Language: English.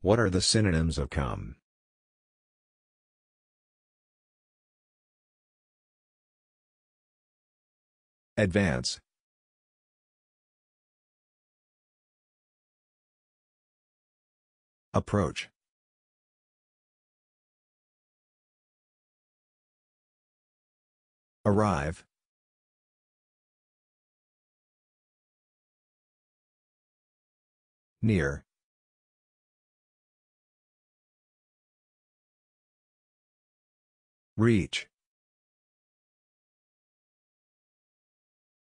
What are the synonyms of come? Advance. Approach. Arrive. Near. Reach.